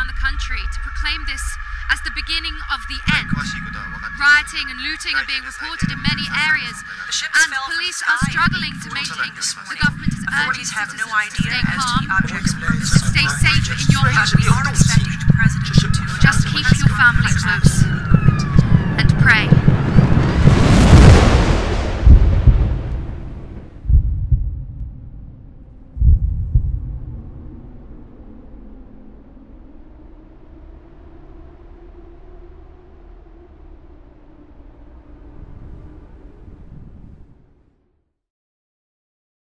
The country to proclaim this as the beginning of the end. Rioting and looting are being reported in many areas, and police are struggling to maintain. The government is urging Authorities have no idea to idea stay as to calm, objects of stay safe in your We are expecting the president to Just keep your family close.